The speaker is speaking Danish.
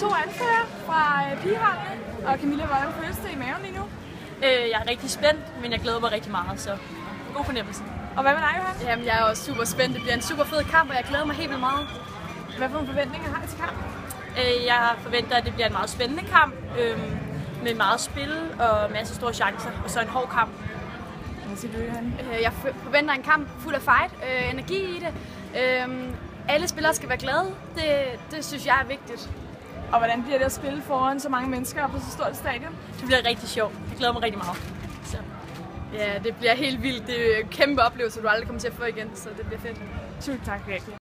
to anfører fra øh, pigeholdene. Og Camilla, hvordan føles det i maven lige nu? Øh, jeg er rigtig spændt, men jeg glæder mig rigtig meget, så god fornemmelse. Og hvad med dig, Johan? Jamen, jeg er også super spændt. Det bliver en super fed kamp, og jeg glæder mig helt vildt meget. Hvad for nogle forventninger har I til kampen? Øh, jeg forventer, at det bliver en meget spændende kamp, øh, med meget spil og masser af store chancer, og så en hård kamp. Hvad siger du, Johan? Øh, Jeg forventer en kamp fuld af fight, øh, energi i det. Øh, alle spillere skal være glade. Det, det synes jeg er vigtigt. Og hvordan bliver det at spille foran så mange mennesker på så stort et stadion? Det bliver rigtig sjovt. Jeg glæder mig rigtig meget. Så. Ja, det bliver helt vildt. Det er en kæmpe oplevelse, du aldrig kommer til at få igen, så det bliver fedt. Tusind tak, virkelig.